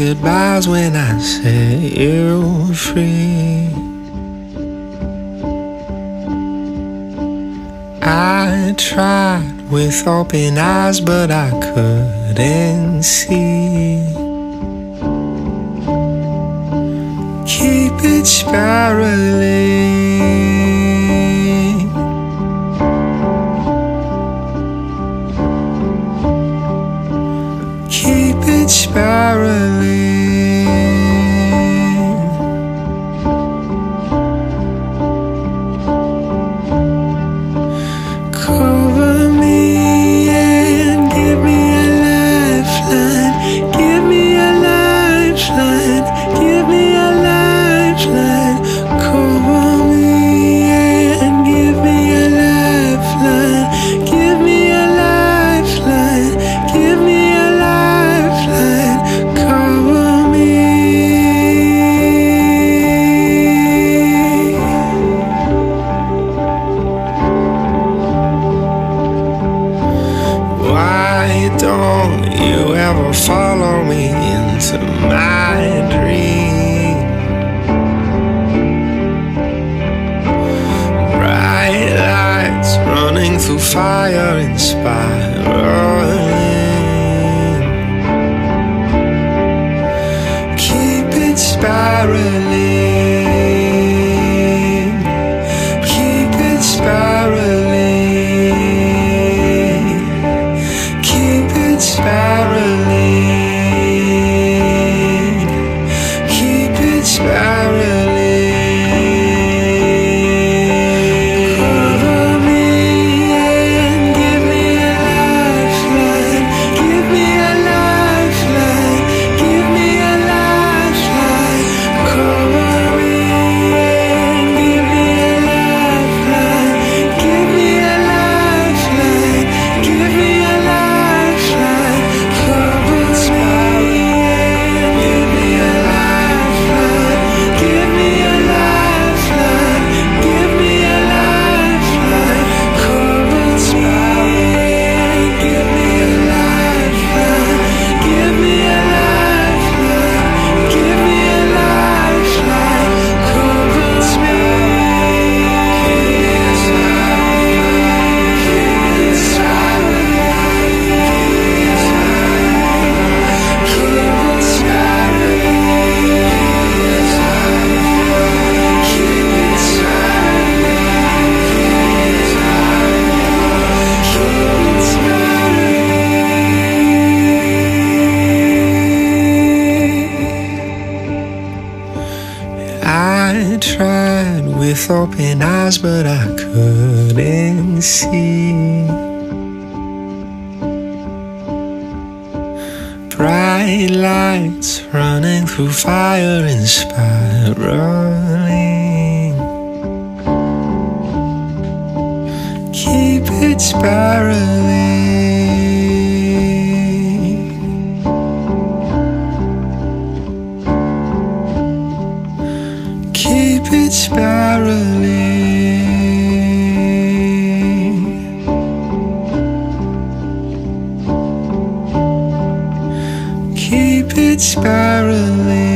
goodbyes when I set you free. I tried with open eyes, but I couldn't see. Keep it spiraling. Keep it spiraling. Cover don't you ever follow me into my dream? Bright lights running through fire and spiraling. Keep it spiraling. It with open eyes, but I couldn't see. Bright lights running through fire and spiraling. keep it spiraling. Keep it spiraling.